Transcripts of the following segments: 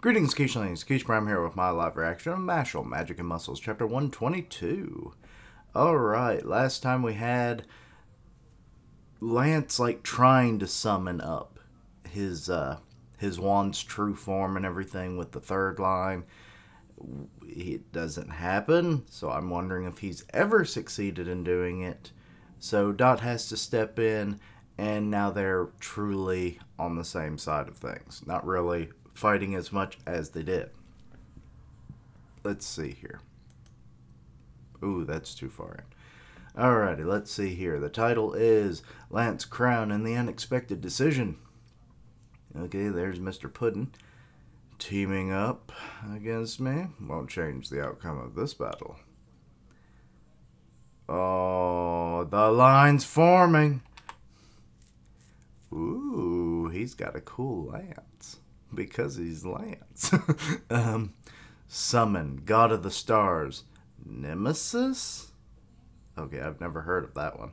Greetings, Keishlings. Keish Prime here with my live reaction of Mashle, Magic and Muscles, Chapter 122. Alright, last time we had Lance, like, trying to summon up his, uh, his wand's true form and everything with the third line. It doesn't happen, so I'm wondering if he's ever succeeded in doing it. So Dot has to step in, and now they're truly on the same side of things. Not really fighting as much as they did. Let's see here. Ooh, that's too far in. Alrighty, let's see here. The title is Lance Crown and the Unexpected Decision. Okay, there's Mr. Puddin. Teaming up against me won't change the outcome of this battle. Oh, the line's forming. Ooh, he's got a cool lance because he's Lance. um, summon, God of the Stars, Nemesis? Okay, I've never heard of that one.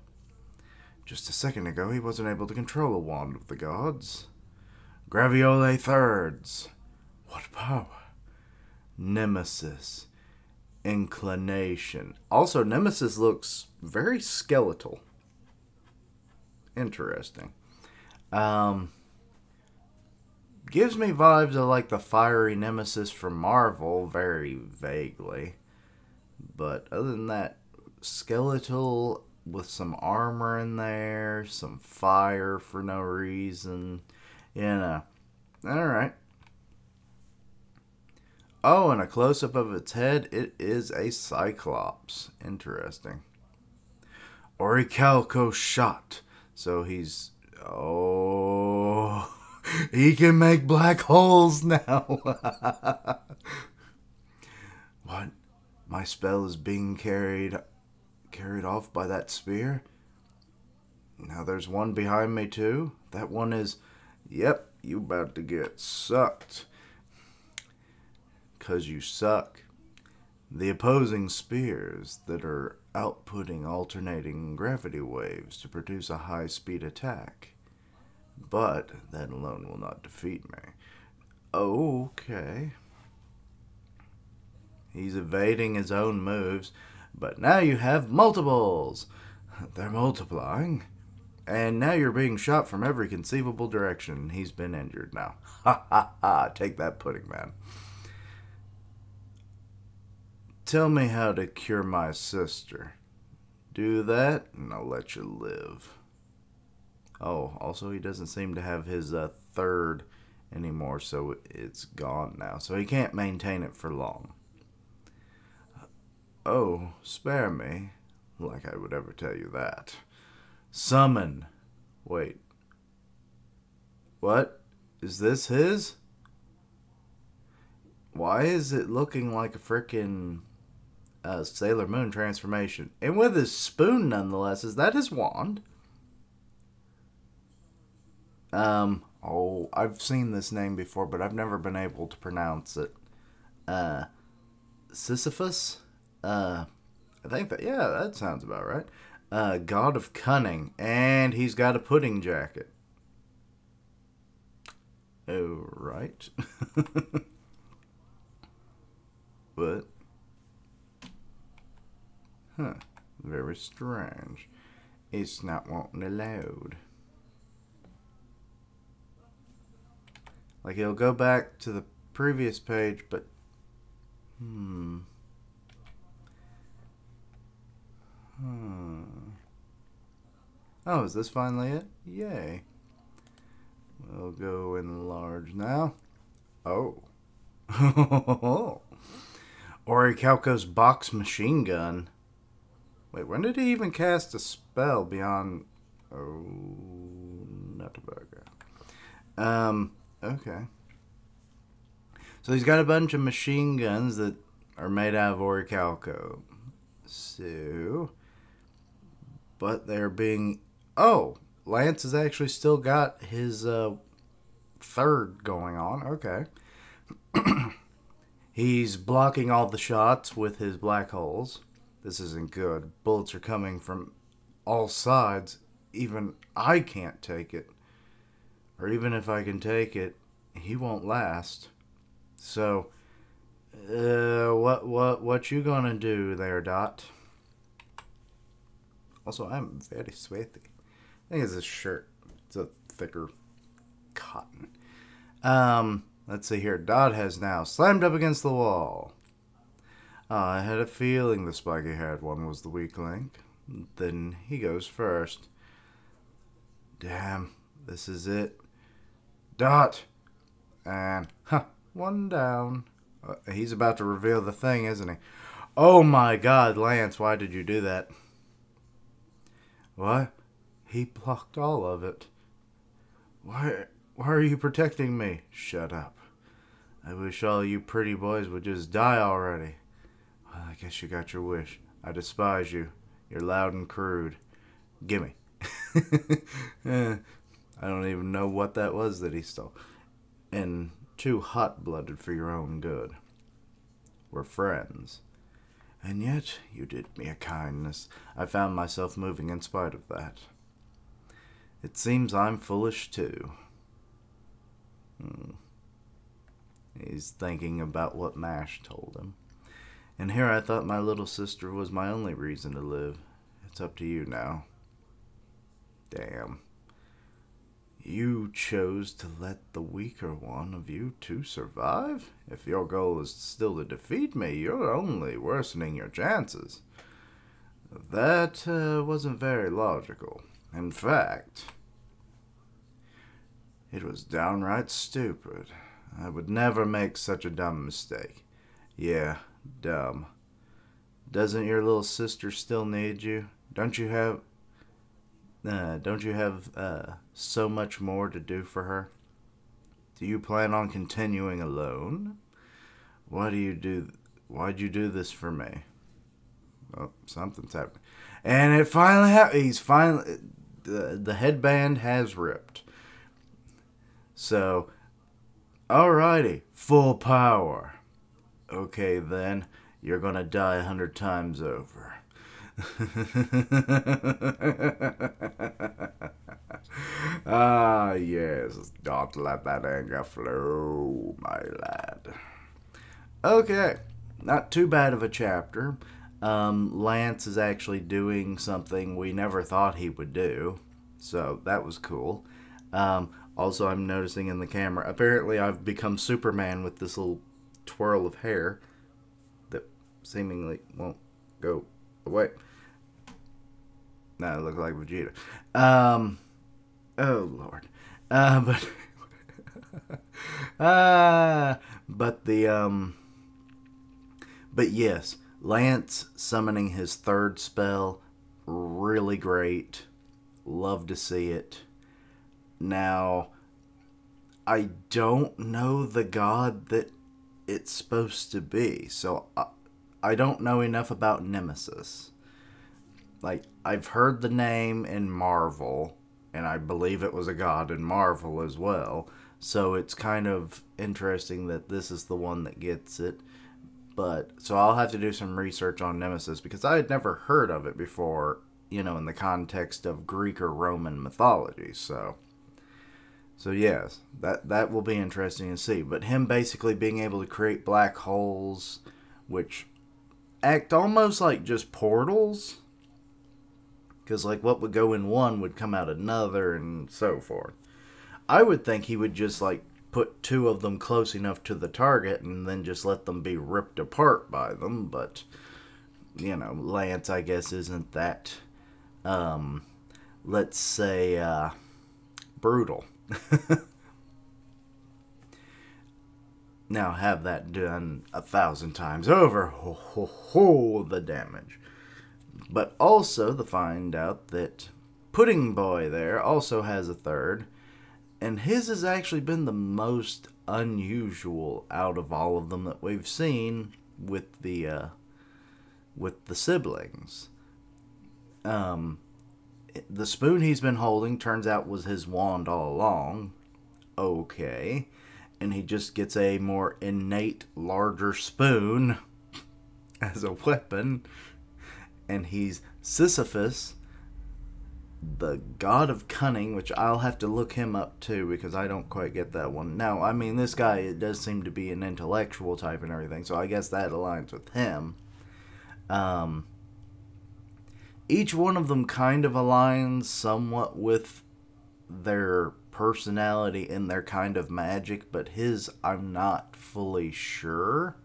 Just a second ago, he wasn't able to control a wand of the gods. Graviole thirds. What power? Nemesis. Inclination. Also, Nemesis looks very skeletal. Interesting. Um, gives me vibes of like the fiery nemesis from Marvel, very vaguely. But other than that, skeletal with some armor in there, some fire for no reason. You know. Alright. Oh, and a close up of its head. It is a Cyclops. Interesting. Orichalco shot. So he's. Oh. he can make black holes now. what? My spell is being carried carried off by that spear? Now there's one behind me too. That one is Yep, you about to get sucked. Cause you suck. The opposing spears that are outputting alternating gravity waves to produce a high speed attack. But that alone will not defeat me. Okay. He's evading his own moves, but now you have multiples. They're multiplying. And now you're being shot from every conceivable direction. He's been injured now. Ha ha ha. Take that pudding, man. Tell me how to cure my sister. Do that, and I'll let you live. Oh, also he doesn't seem to have his uh, third anymore, so it's gone now. So he can't maintain it for long. Oh, spare me. Like I would ever tell you that. Summon. Wait. What? Is this his? Why is it looking like a freaking uh, Sailor Moon transformation? And with his spoon, nonetheless. Is that his wand? Um, oh, I've seen this name before, but I've never been able to pronounce it. Uh, Sisyphus? Uh, I think that, yeah, that sounds about right. Uh, God of Cunning, and he's got a pudding jacket. Oh, right. what? Huh. Very strange. It's not wanting to load. Like it'll go back to the previous page, but hmm. Hmm. Oh, is this finally it? Yay. We'll go enlarge now. Oh. Orichalco's box machine gun. Wait, when did he even cast a spell beyond... Oh, not a burger. Um, Okay. So he's got a bunch of machine guns that are made out of orichalco. So, but they're being. Oh, Lance has actually still got his uh, third going on. Okay. He's blocking all the shots with his black holes. This isn't good. Bullets are coming from all sides. Even I can't take it or even if I can take it, he won't last. So, uh, what what what you gonna do there, Dot? Also, I'm very sweaty. I think it's a shirt. It's a thicker cotton. Um, let's see here. Dot has now slammed up against the wall. Uh, I had a feeling the spiky haired one was the weak link. Then he goes first. Damn, this is it. Dot! And, huh, one down. Uh, he's about to reveal the thing, isn't he? Oh my god, Lance, why did you do that? What? He blocked all of it. Why, why are you protecting me? Shut up. I wish all you pretty boys would just die already. Well, I guess you got your wish. I despise you. You're loud and crude. Gimme. I don't even know what that was that he stole. And too hot blooded for your own good. We're friends. And yet you did me a kindness. I found myself moving in spite of that. It seems I'm foolish too. Hmm. He's thinking about what Mash told him. And here I thought my little sister was my only reason to live. It's up to you now. Damn. You chose to let the weaker one of you two survive? If your goal is still to defeat me, you're only worsening your chances. That uh, wasn't very logical. In fact, it was downright stupid. I would never make such a dumb mistake. Yeah, dumb. Doesn't your little sister still need you? Don't you have uh, don't you have uh, so much more to do for her? Do you plan on continuing alone? Why do you do? Why'd you do this for me? Oh, something's happening, and it finally happened. He's finally the the headband has ripped. So, alrighty, full power. Okay then, you're gonna die a hundred times over. ah, yes, don't let that anger flow, my lad. Okay, not too bad of a chapter. Um, Lance is actually doing something we never thought he would do, so that was cool. Um, also, I'm noticing in the camera, apparently I've become Superman with this little twirl of hair that seemingly won't go away. Now it looks like Vegeta. Um, oh Lord. Uh, but uh, but the um, but yes, Lance summoning his third spell, really great. Love to see it. Now, I don't know the god that it's supposed to be, so I, I don't know enough about Nemesis like I've heard the name in Marvel, and I believe it was a god in Marvel as well. So it's kind of interesting that this is the one that gets it. But so I'll have to do some research on Nemesis because I had never heard of it before, you know, in the context of Greek or Roman mythology. So so yes, that that will be interesting to see. But him basically being able to create black holes which act almost like just portals because, like, what would go in one would come out another and so forth. I would think he would just, like, put two of them close enough to the target and then just let them be ripped apart by them, but, you know, Lance, I guess, isn't that, um, let's say, uh, brutal. now have that done a thousand times over. Ho, ho, ho, the damage. But also to find out that Pudding Boy there also has a third, and his has actually been the most unusual out of all of them that we've seen with the uh, with the siblings. Um, the spoon he's been holding turns out was his wand all along. Okay. And he just gets a more innate, larger spoon as a weapon and he's Sisyphus, the God of Cunning, which I'll have to look him up too because I don't quite get that one. Now, I mean, this guy it does seem to be an intellectual type and everything, so I guess that aligns with him. Um, each one of them kind of aligns somewhat with their personality and their kind of magic, but his I'm not fully sure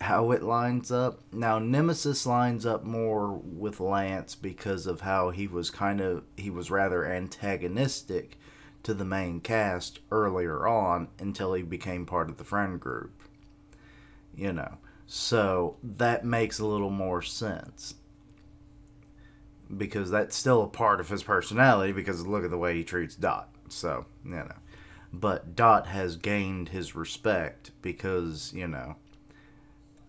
how it lines up. Now Nemesis lines up more with Lance because of how he was kind of he was rather antagonistic to the main cast earlier on until he became part of the friend group. You know. So that makes a little more sense. Because that's still a part of his personality because look at the way he treats Dot. So, you know. But Dot has gained his respect because, you know,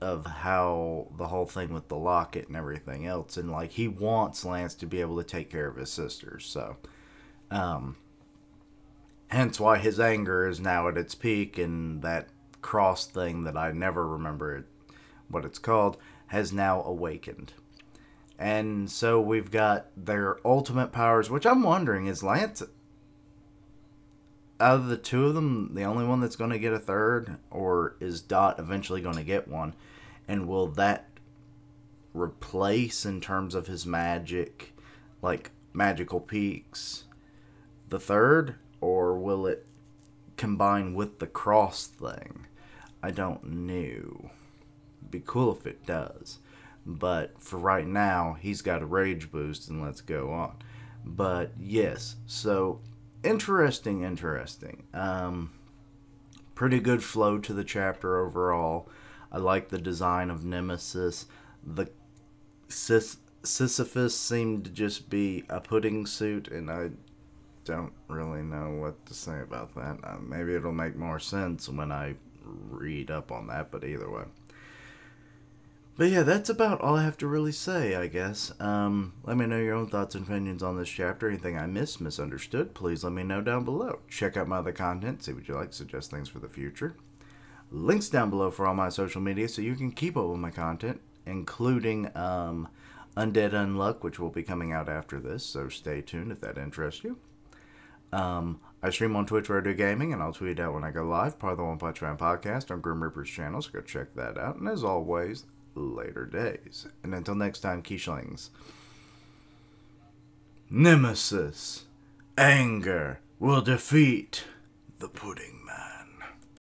of how the whole thing with the locket and everything else and like he wants Lance to be able to take care of his sisters so um hence why his anger is now at its peak and that cross thing that I never remember it, what it's called has now awakened. And so we've got their ultimate powers which I'm wondering is Lance out of the two of them the only one that's going to get a third or is Dot eventually going to get one and will that replace in terms of his magic like magical peaks the third? Or will it combine with the cross thing? I don't know. Be cool if it does. But for right now he's got a rage boost and let's go on. But yes. So interesting interesting. Um pretty good flow to the chapter overall I like the design of Nemesis. The Sis- Sisyphus seemed to just be a pudding suit, and I don't really know what to say about that. Uh, maybe it'll make more sense when I read up on that, but either way. But yeah, that's about all I have to really say, I guess. Um, let me know your own thoughts and opinions on this chapter. Anything I missed, misunderstood, please let me know down below. Check out my other content, see what you like, suggest things for the future. Links down below for all my social media so you can keep up with my content, including um, Undead Unluck, which will be coming out after this, so stay tuned if that interests you. Um, I stream on Twitch where I do gaming, and I'll tweet out when I go live, part of the One Punch Man podcast on Grim Reaper's channel, so go check that out. And as always, later days. And until next time, Keishlings. Nemesis, anger will defeat the pudding